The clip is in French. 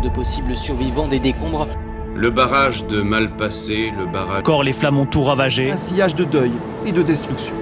de possibles survivants des décombres. Le barrage de Malpassé, le barrage... Corps, les flammes ont tout ravagé. Un sillage de deuil et de destruction.